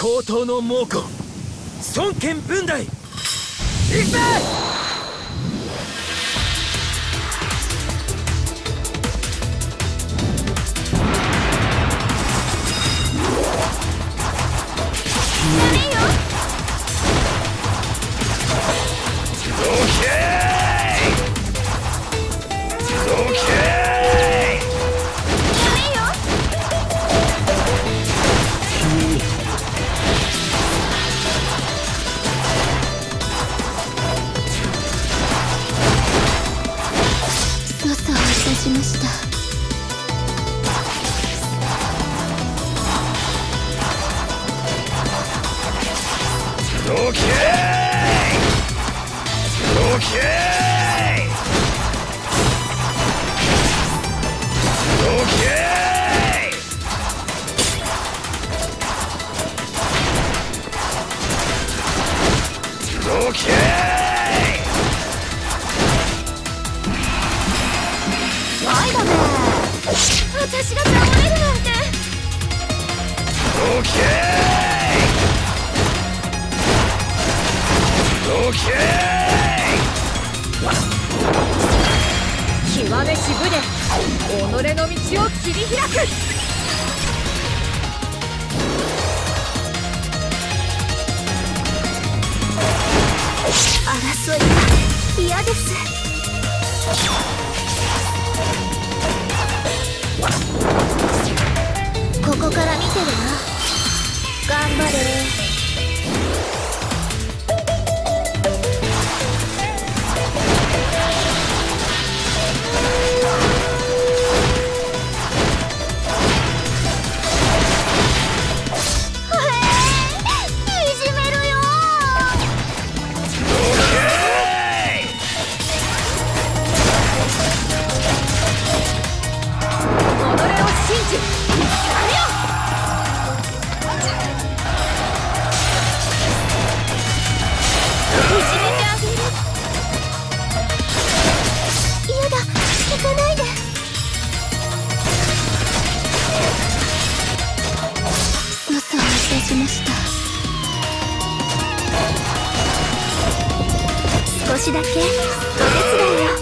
高等の猛虎。孫権文大行くぜしました。私が倒れるなんて。オッケーオッケー極めし武で己の道を切り開く。争いが嫌です。てるな頑張れ。しだけ。お手伝いを。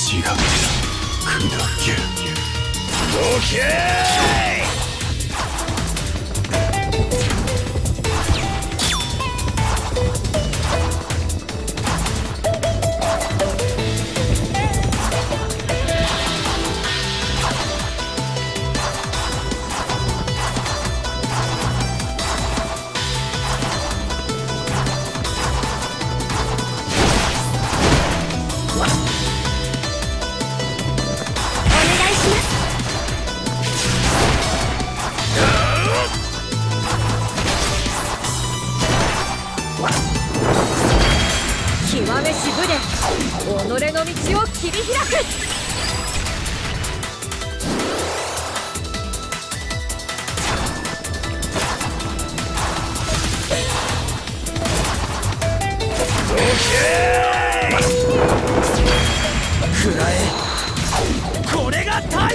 違う。砕け。どけめ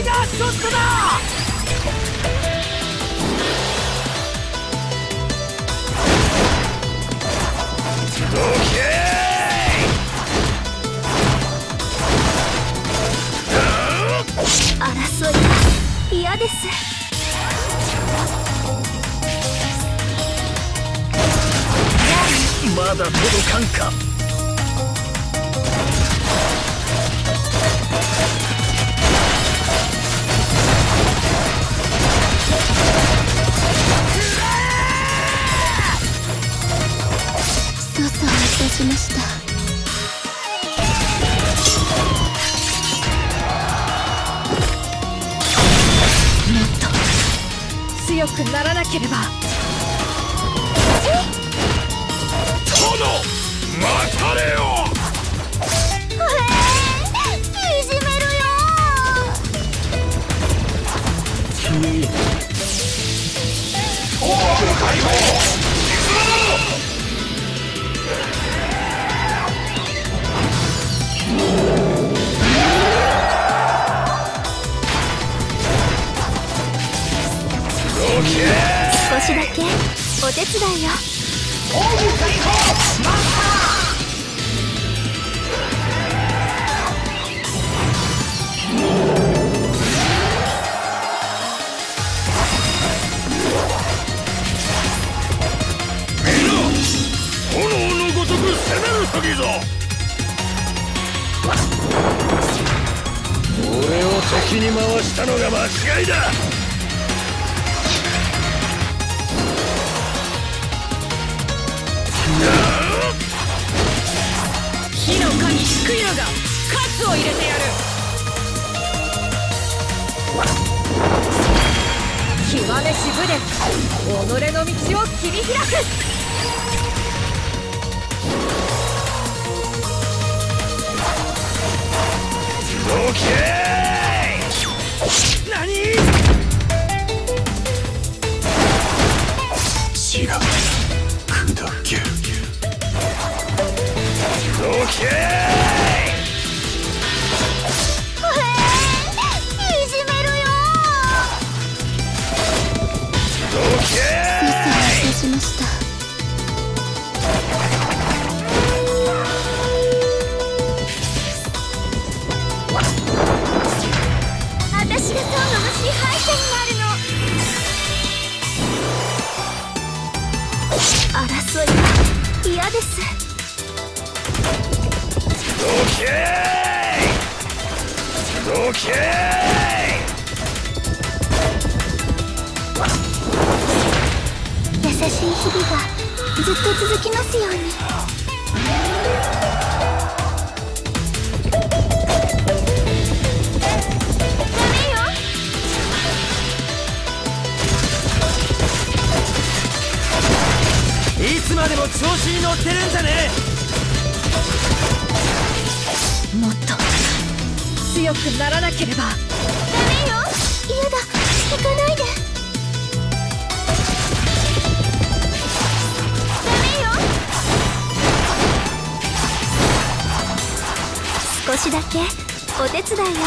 イガーショットだ嫌です。まだ届かんか。強くならなければ。殿待たれよ。いじめるよ君。解放少しだけお手伝いよ俺を敵に回したのが間違いだ。を入れてやる。極めし武で己の道を切り開く。どけ何？血が砕ける。どけいです。どけどけ優しい日々がずっと続きますようにでも調子に乗ってるんじゃね？もっと強くならなければ。ダメよ。嫌だ。行かないで。ダメよ。少しだけ。お手伝いよ